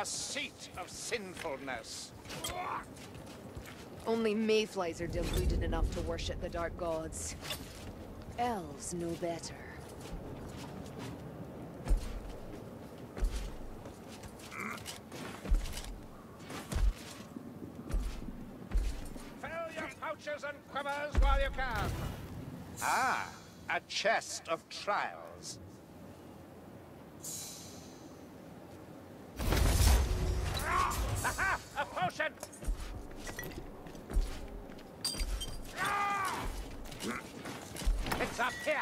a seat of sinfulness. Only mayflies are deluded enough to worship the dark gods. Elves know better. Fill your pouches and quivers while you can. Ah, a chest of trials. Aha! A potion! It's up here!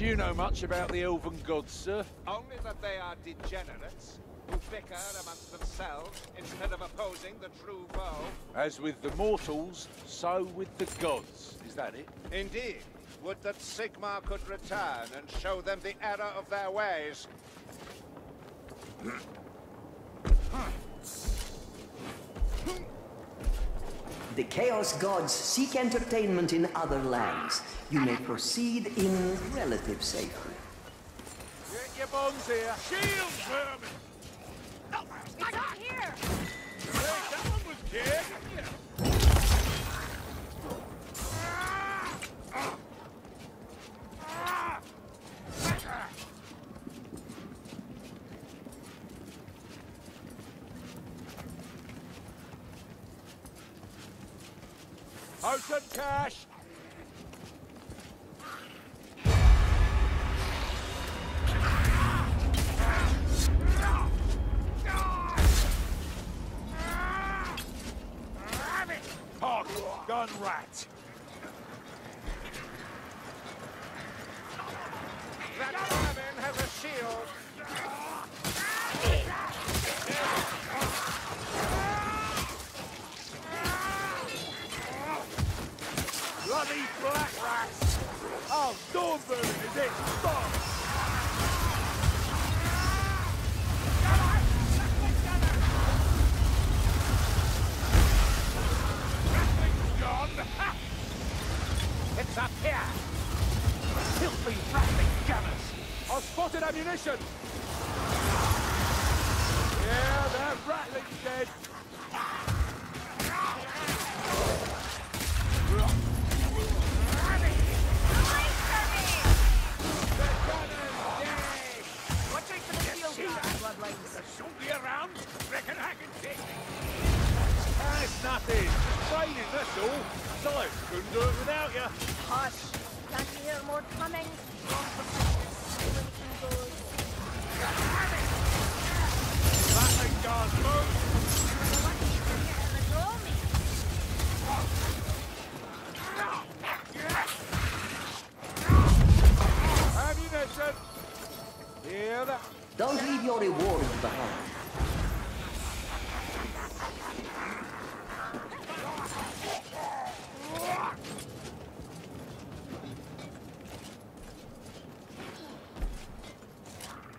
Do you know much about the elven gods, sir? Only that they are degenerates who bicker amongst themselves instead of opposing the true foe. As with the mortals, so with the gods. Is that it? Indeed. Would that Sigmar could return and show them the error of their ways. The Chaos Gods seek entertainment in other lands. You may proceed in relative safety. Get your bombs here. Shield vermin! It's not here! Hey, that one was dead! Potion cache! Gun rat! That vermin has a shield. Bloody black rats! Oh, vermin is it? Stop! Up here. Filthy rattling gunners! I've spotted ammunition! Yeah, that rattling's dead! Around? Reckon I can take? That's nothing. Training, that's all. Besides, couldn't do it without you. Hush! Can't you hear more coming? From the silent eagles. Rattling guards move. Lucky you can get in the draw. Ammunition. Hear? Don't leave your rewards behind.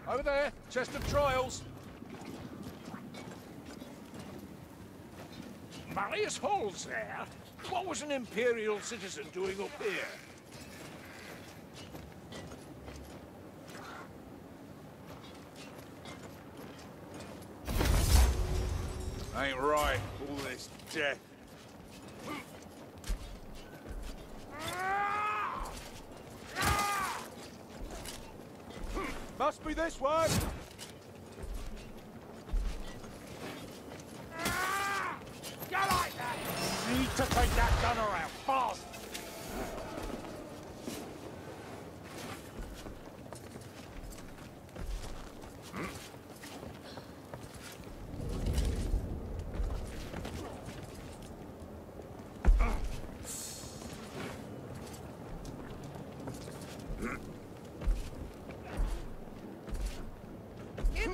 Over there, chest of trials. Marius Hall's there. What was an Imperial citizen doing up here? Ain't right, all this death. Must be this one. You like that? Need to take that gunner out fast.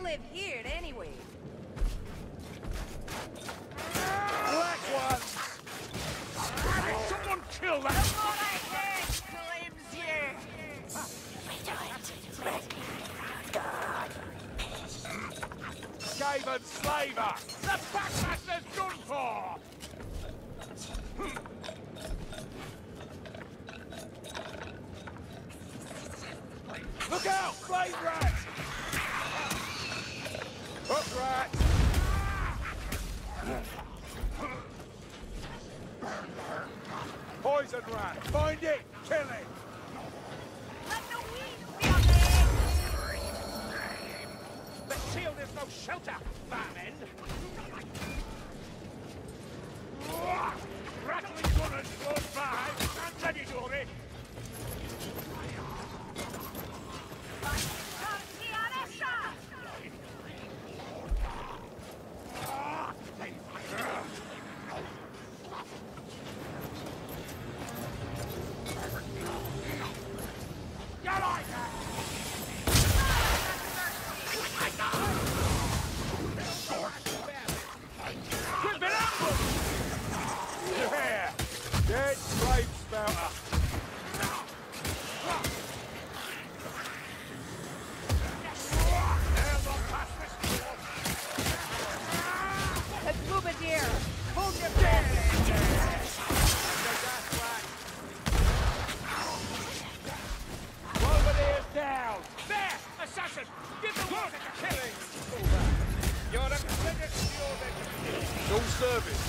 live here anyway? Black ones! Someone kill that! Skaven slaver! The Packmaster's done for! Look out! Flame rat! Hook rat! Poison rat! Find it! Kill it! The shield is no shelter, vermin! Rattling gunners close by!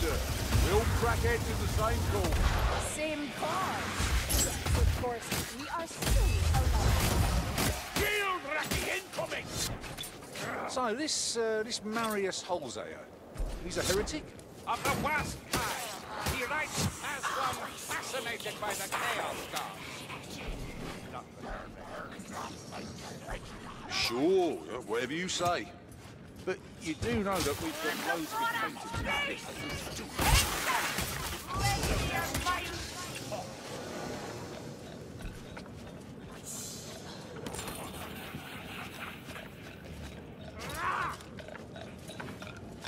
Sir. We all crackheads in the same call. Same cause. Of course, we are still alive. Shield Raki incoming! So this uh, this Marius Holzeo, he's a heretic. Of the worst kind. He writes as one fascinated by the Chaos Gods. Not the Sure, whatever you say. But you do know that we've got loads of acquaintances.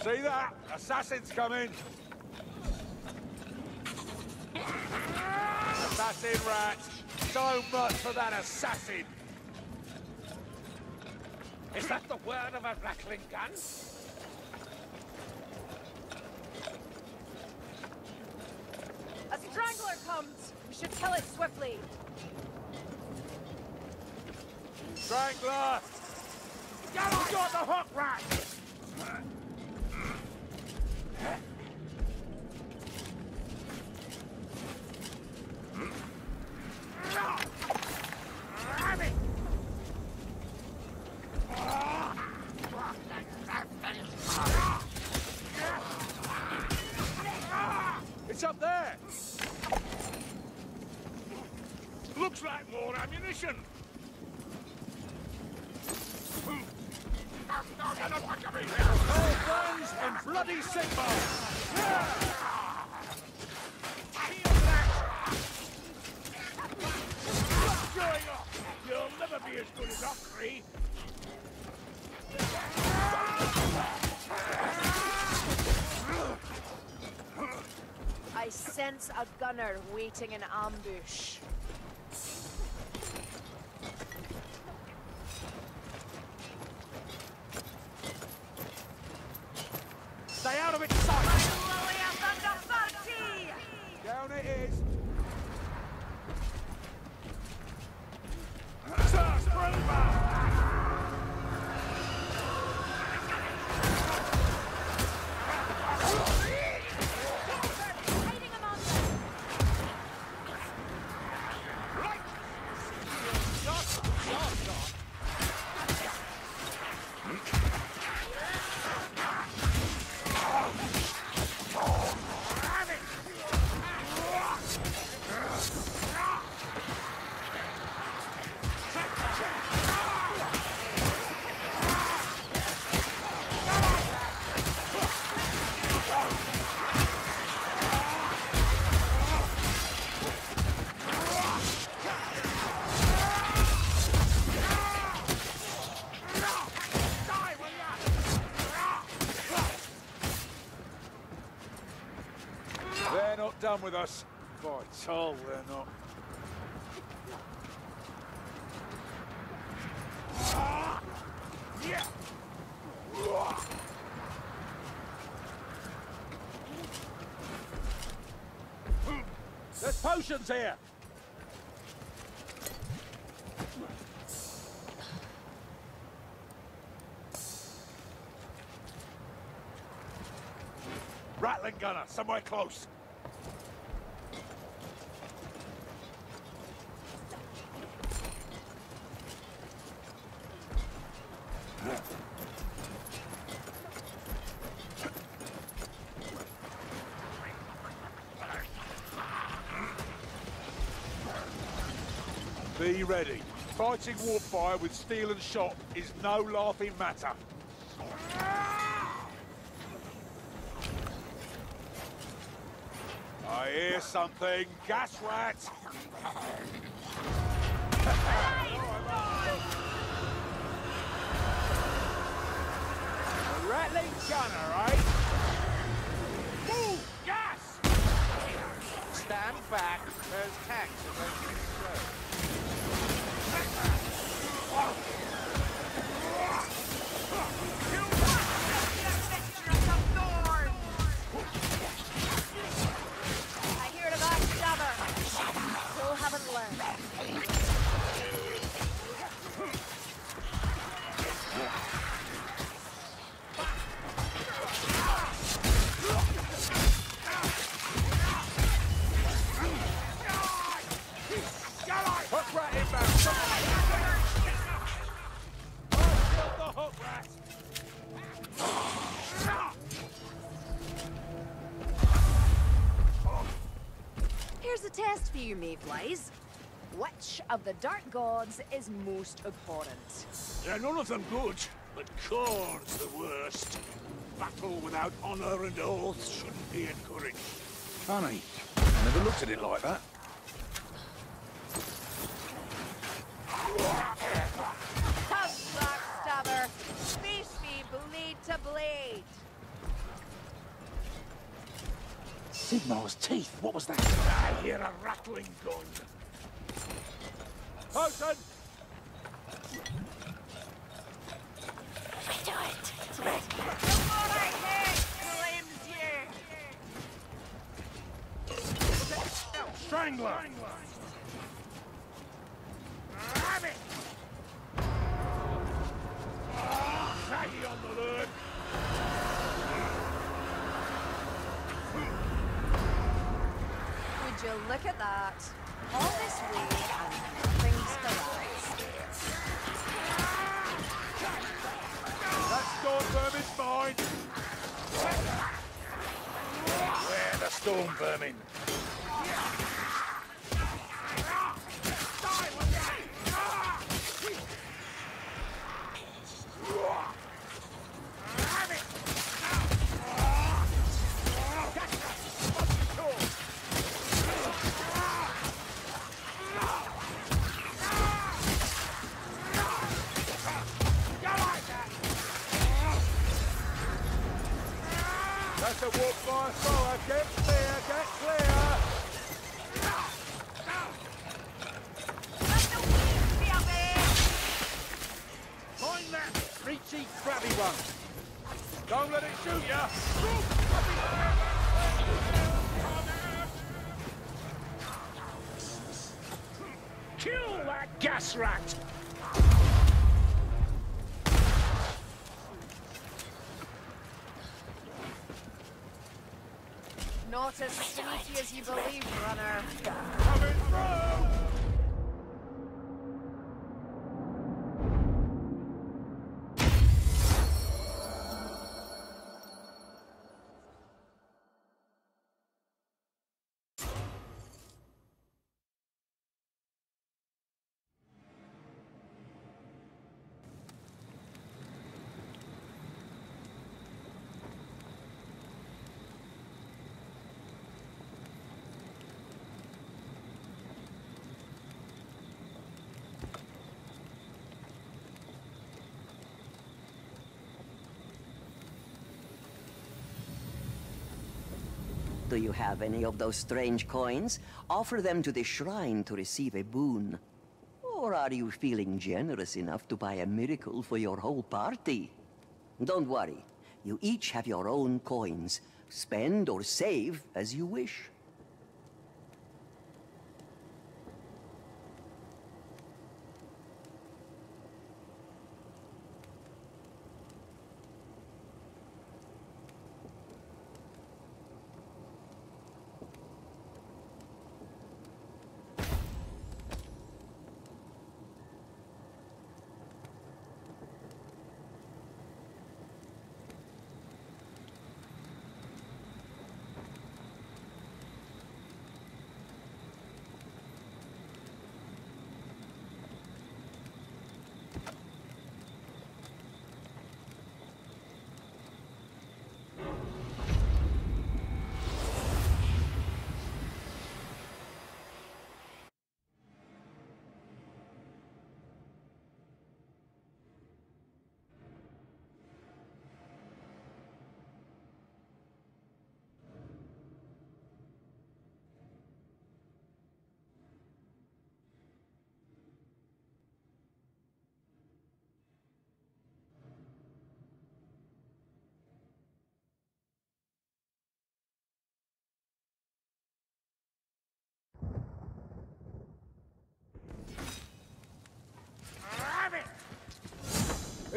See that? Assassin's coming! Assassin rat! So much for that assassin! Is that the word of a rattling gun? A strangler comes. We should kill it swiftly. Strangler! Get on! got the hook rat! It's up there! Looks like more ammunition! All guns and bloody signal! What's going on? You'll never be as good as us three. I waiting in ambush. Tol, they're not. There's potions here! Rattling gunner, somewhere close. Ready. Fighting warpfire with steel and shot is no laughing matter. I hear something. Gas rat! Rattling gunner, eh? Move! Gas! Stand back. Those tanks you, Mayflies. Which of the dark gods is most abhorrent? They're none of them good, but Khorne's the worst. Battle without honor and oath shouldn't be encouraged. Funny. I never looked at it like that. Tough backstabber. Face me blade to blade. Sigmar's teeth. What was that? I hear a rattling gun. Potion! Strangler! Have it! Ah, Shaggy on the learn! Look at that? All this and. That storm vermin's mine! Where the storm? Kill that gas rat. Not as sneaky as you believe, runner. Coming through. Do you have any of those strange coins? Offer them to the shrine to receive a boon. Or are you feeling generous enough to buy a miracle for your whole party? Don't worry. You each have your own coins. Spend or save as you wish.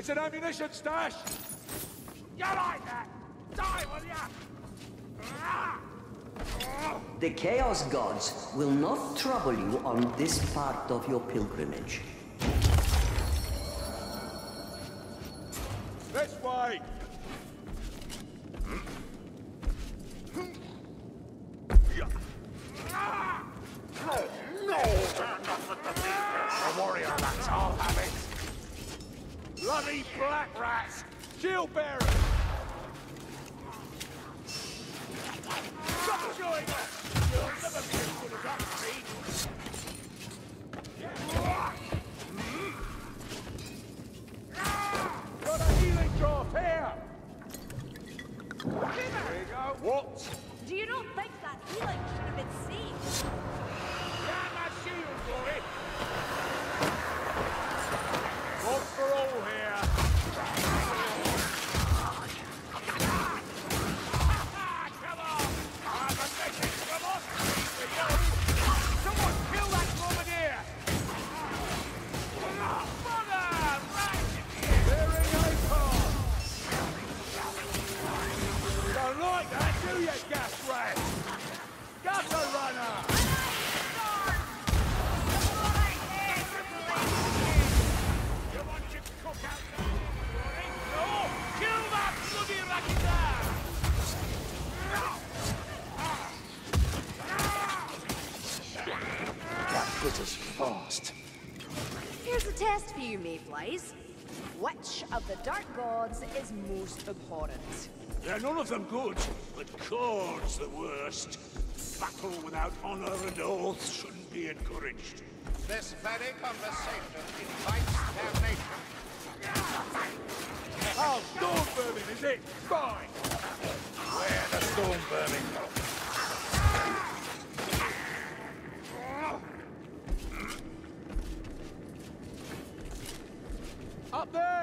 It's an ammunition stash! You like that? Die, will ya? The Chaos Gods will not trouble you on this part of your pilgrimage. This way! No, they're nothing to me. A warrior, that's all have it. Bloody black rats! Shield bearer! Stop showing off! You'll never be as good as us, Got a healing here! Go. What? Do you not think that healing Gods is most abhorrent? They're none of them good, but Khorne's the worst. Battle without honor and oath shouldn't be encouraged. This very conversation invites damnation. Oh, storm vermin, is it? Fine! Where the storm vermin? Up there!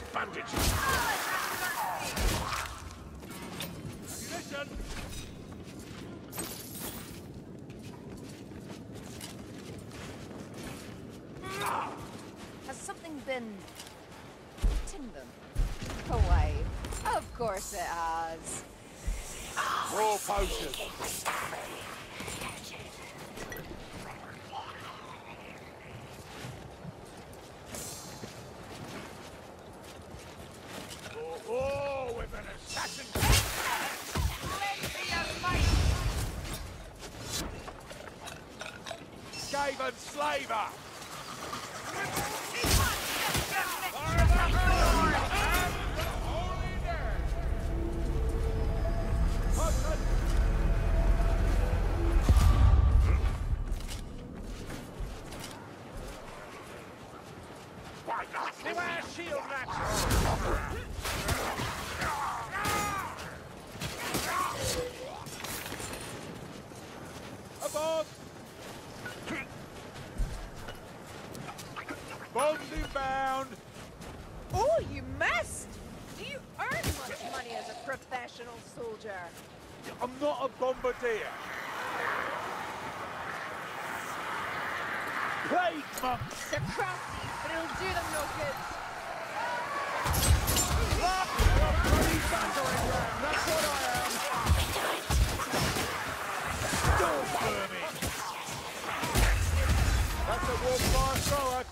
this bandage! Ah! Has something been... hitting them? Hawaii. Of course it has. Raw potion.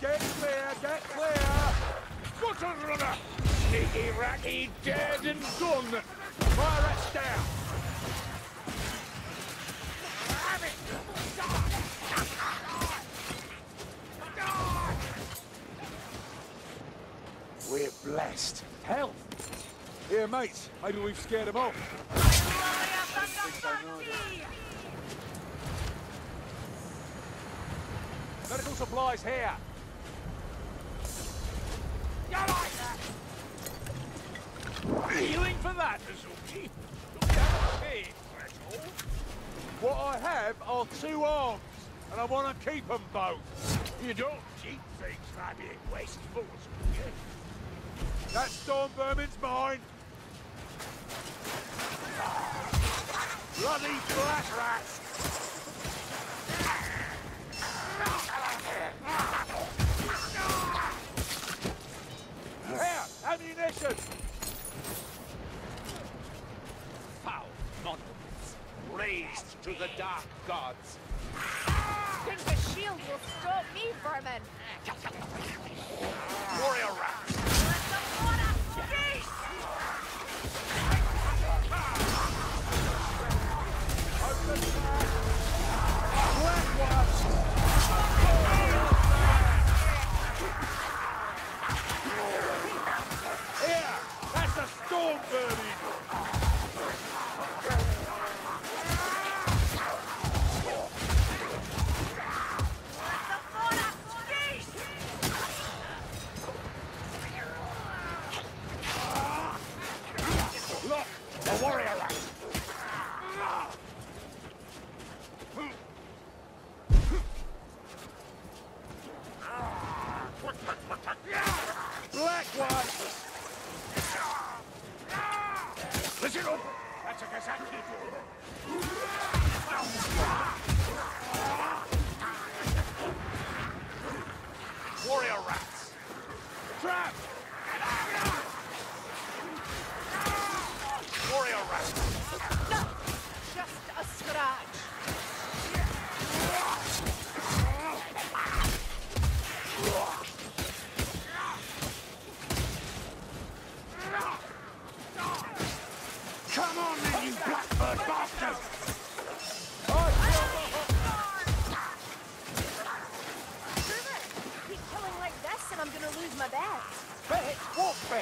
Get clear, get clear! Gutter runner! Sneaky racky, dead and gone! Fire down! Blessed. Hell! Here, mates. Maybe we've scared them off. Medical supplies here. You like that? Healing for that, Azuki. What I have are two arms, and I want to keep them both. You don't keep things like being wasteful, Azuki. That storm vermin's mine. Bloody black rats! Here, ammunition! Foul monuments, raised to the dark gods. Think the shield will stop me, vermin? Warrior rats!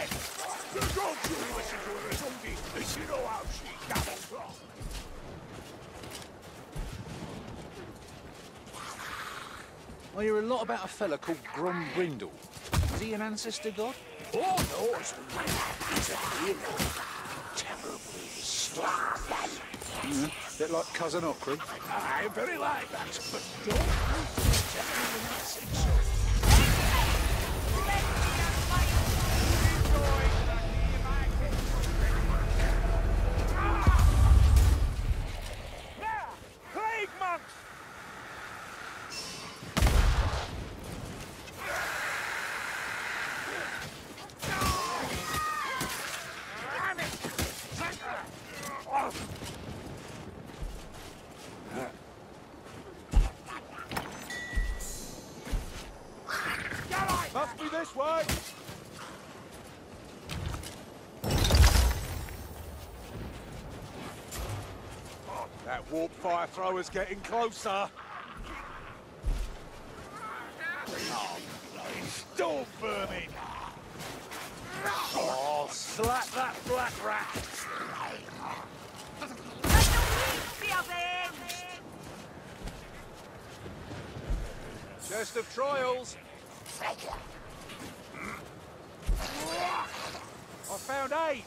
What bet? Don't you listen to her, if you know how she. I hear a lot about a fella called Grombrindal. Is he an ancestor god? Oh no, it's he's a hero. Terribly strong. Hmm, bit like Cousin Ockram. I very like that, but don't thrower's getting closer. Oh, bloody storm vermin! Oh, slap that black rat! Chest of trials. I found eight!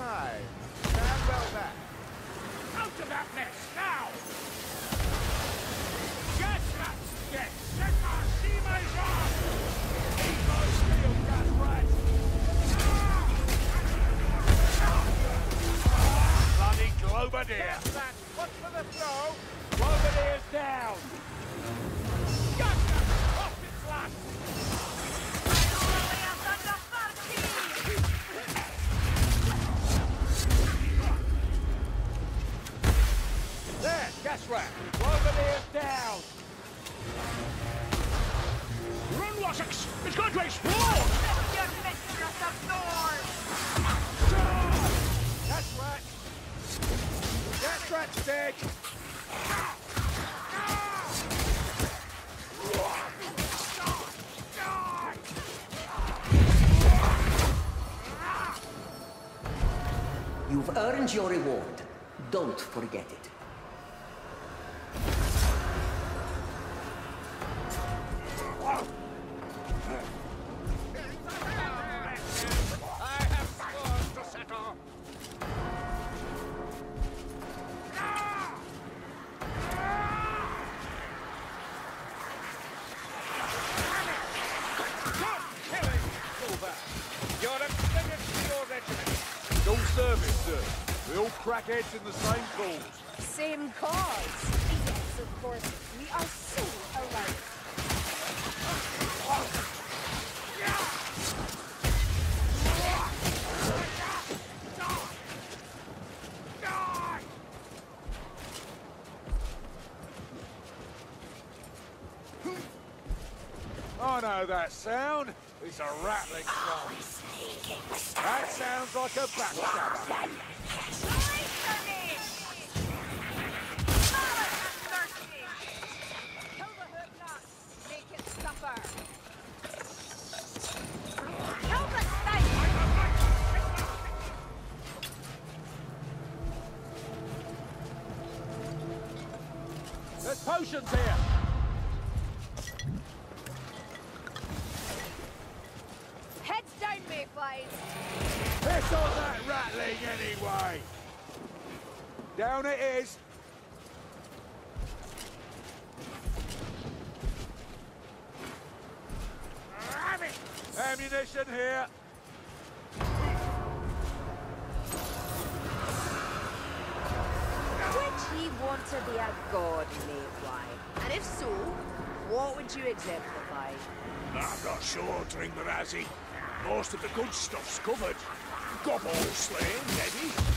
Not your reward. Don't forget it. Heads in the same cause. Same cause. Yes, of course. We are so alike. I know that sound. It's a rattling oh, sound. That sounds like a backstabber. Ammunition here. Would he want to be a god, mayfly? And if so, what would you exemplify? I'm not sure, Dringbarazzi. Most of the good stuff's covered. Gobble slain, maybe?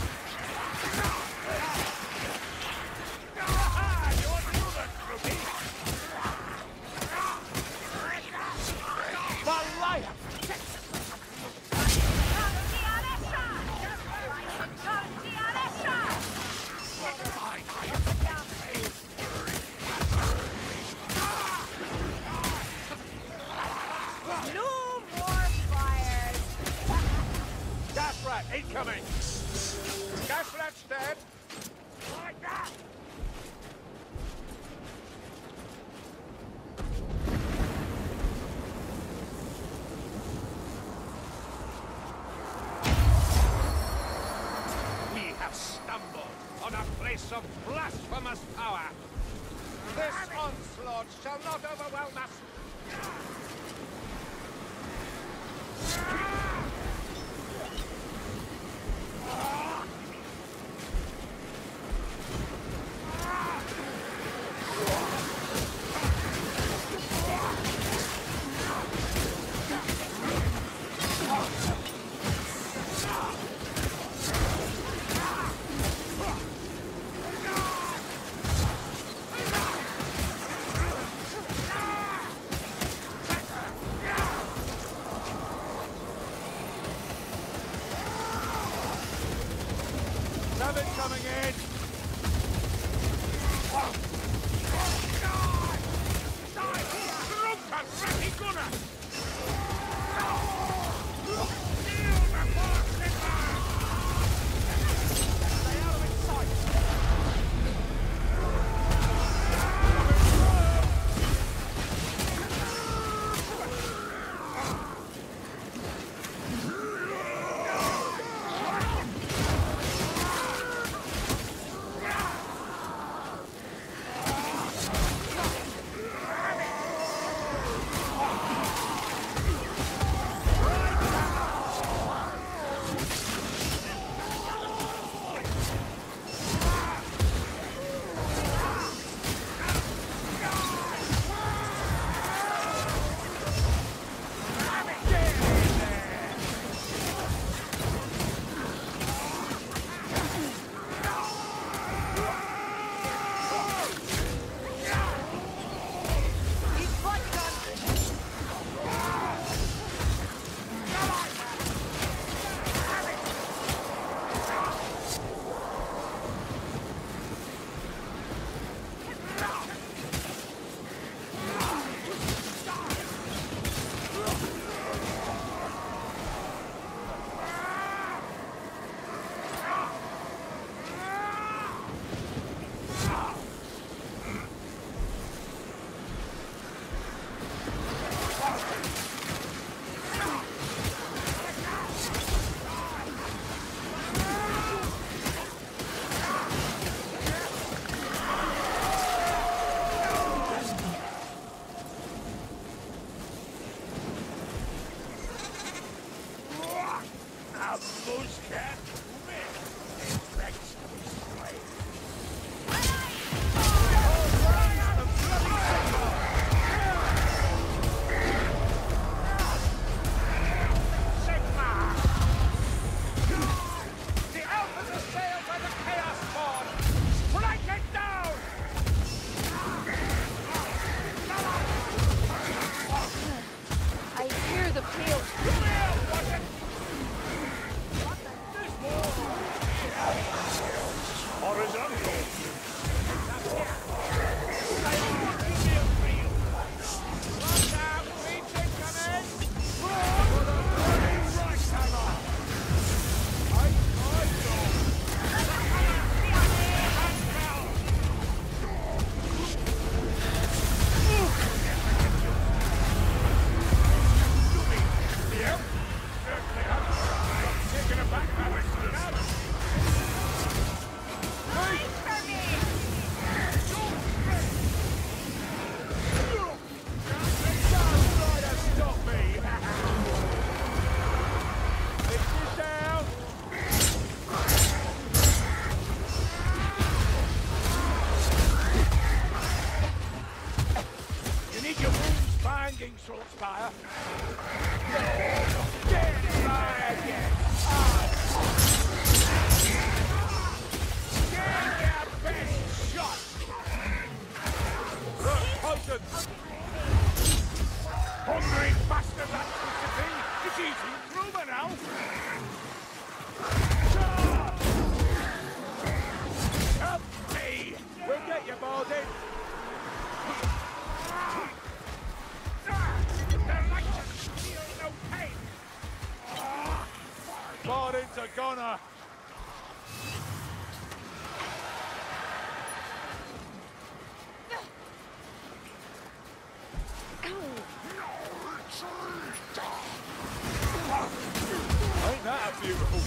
beautiful.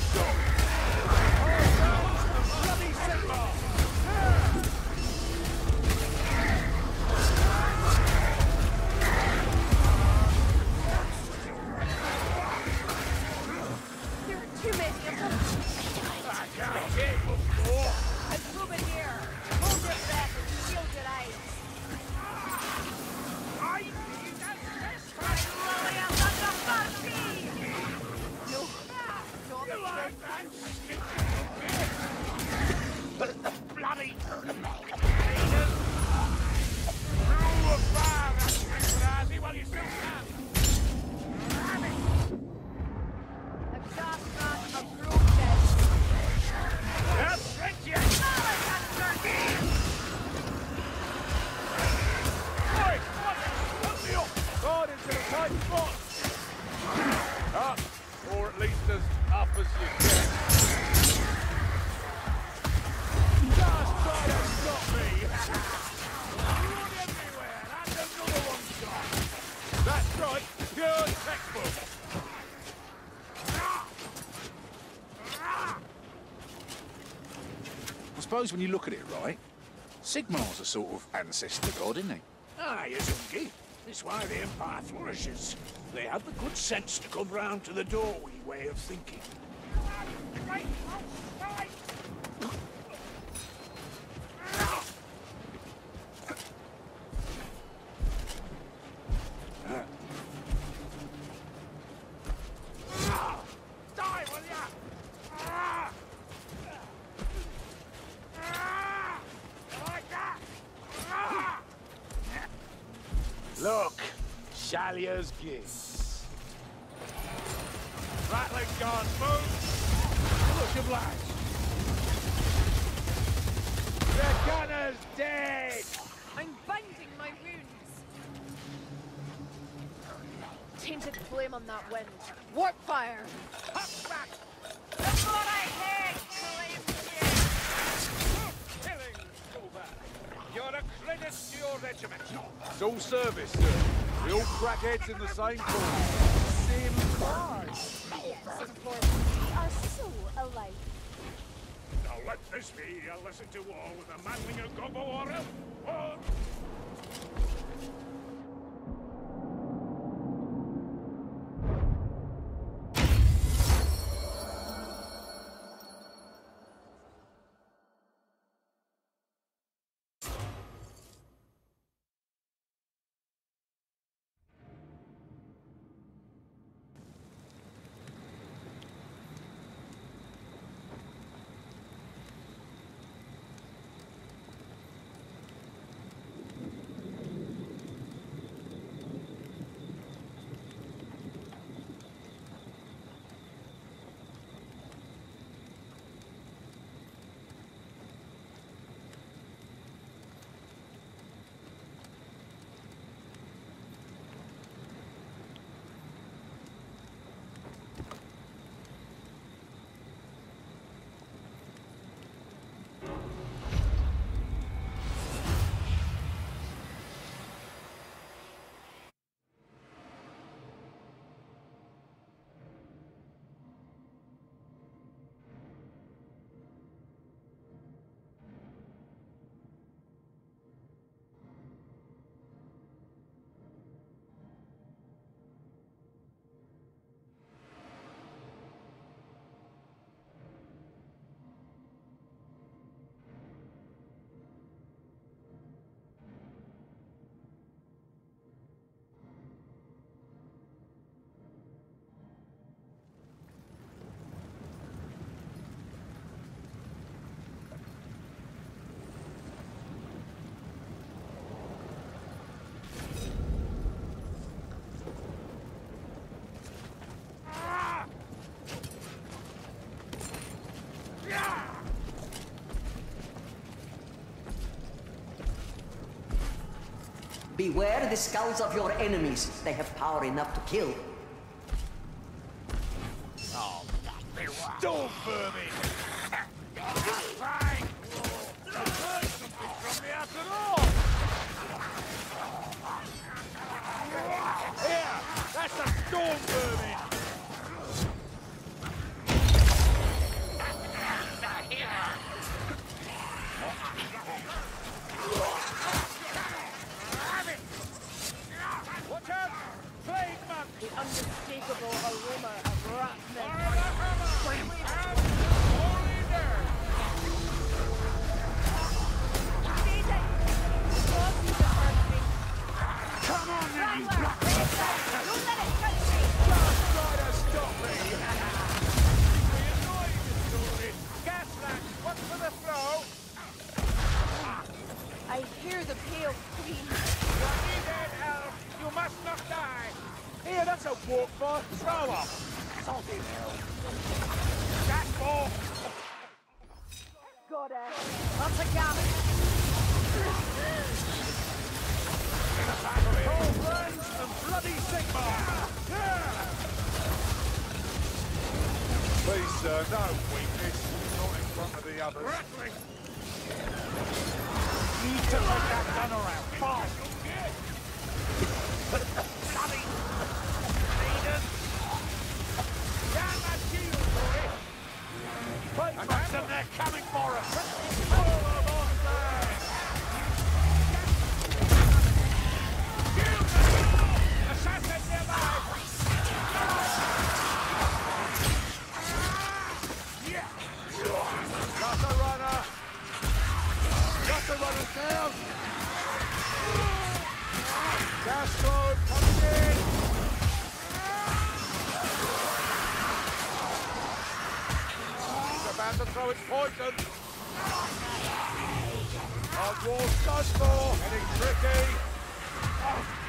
Suppose when you look at it right, Sigmar's a sort of ancestor god, isn't he? Aye, is umgi. It's why the Empire flourishes. They had the good sense to come round to the dawi way of thinking. Die, will ya? Like that? Look, Gifts. Ratling guns, move! Look obliged. The gunner's dead! I'm binding my wounds. Tainted flame on that wind. Warp fire. We all crack heads in the same cause. Same cause. Yes, of. We are so alike. Now let this be a lesson to all with a manling of Gobbo or else. Or... Beware the skulls of your enemies. They have power enough to kill. Storm vermin! Fine! Please, sir, no weakness. Not in front of the others. Ratling! Need to let that gun around. Fast! Bloody! Maiden! Down that shield, boy! Them, they're coming for us! The runner down! Road coming in! About to throw its poison! Hard wall done for! Getting tricky!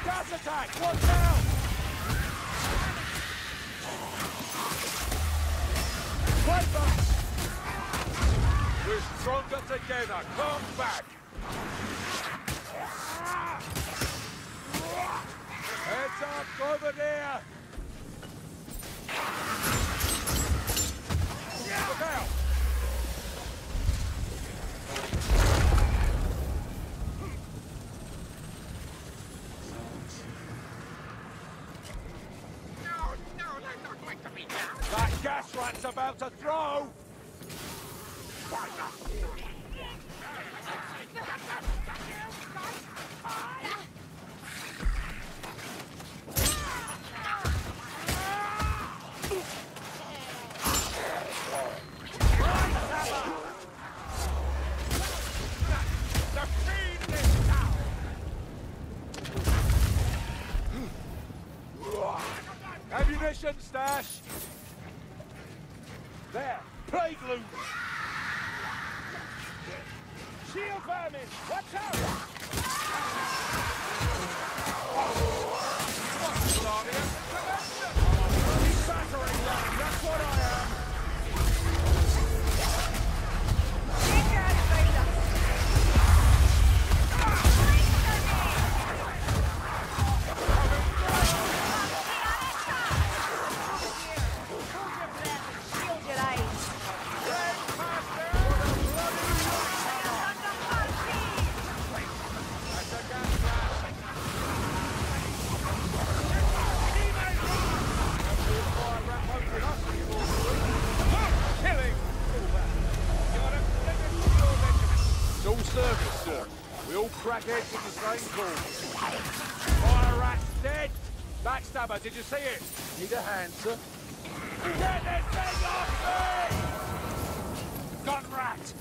Gas attack! Watch out! Clever! We're stronger together. Come back. Heads up, over there. Look out. That gas rat's about to throw. The fiend is down! Ammunition stash. There. Plague loot. Shield vermin! Watch out! Backstabber, did you see it? Need a hand, sir. Get this thing off me! Gun rat!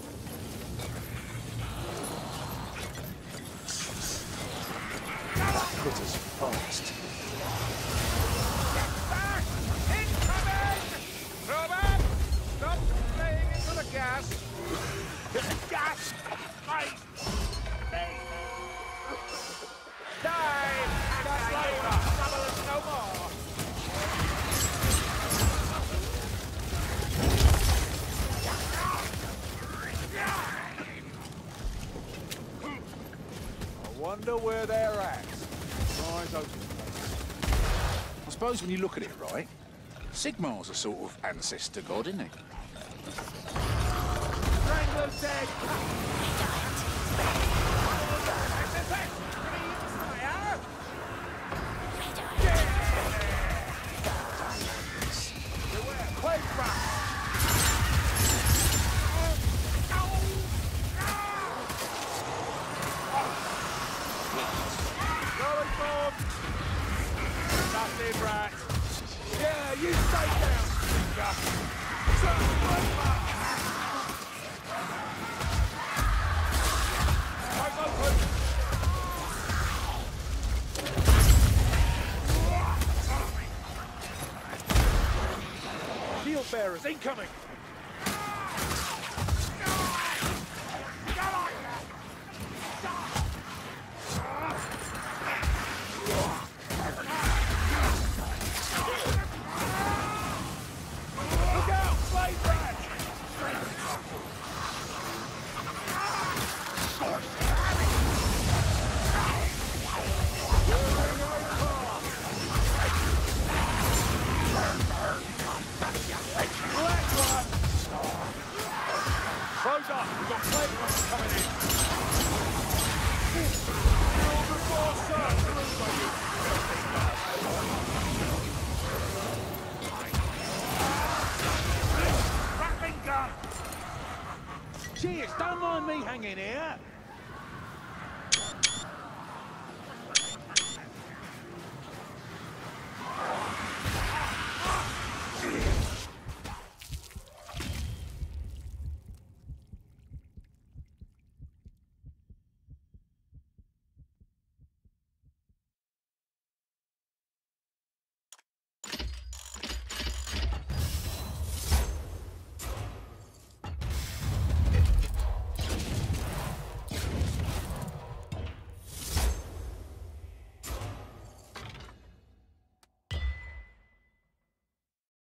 Hit us fast. Back! Incoming! Back! Stop playing into the gas! Gas! Mate! Wonder where they're at. Eyes open. I suppose when you look at it right, Sigmar's a sort of ancestor god, isn't he? Dead! Shield bearers incoming.